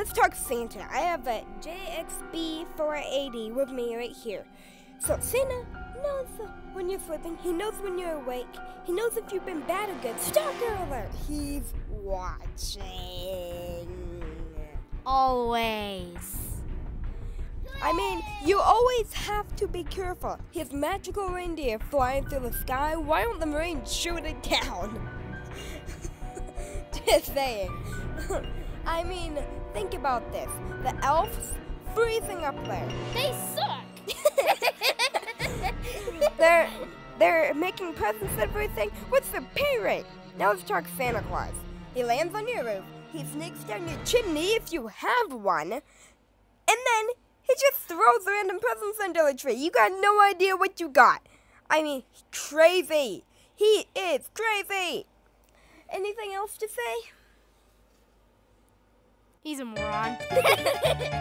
let's talk Santa. I have a JXB480 with me right here. So Santa knows when you're sleeping. He knows when you're awake. He knows if you've been bad or good. Stalker alert. He's watching. Always. I mean, you always have to be careful. His magical reindeer flying through the sky. Why don't the Marines shoot it down? Just saying. I mean, think about this. The elves freezing up there. They suck. they're they're making presents and everything. What's the pay rate? Now let's talk Santa Claus. He lands on your roof. He sneaks down your chimney if you have one. And then he just throws random presents under the tree. You got no idea what you got. I mean, crazy. He is crazy. Anything else to say? He's a moron.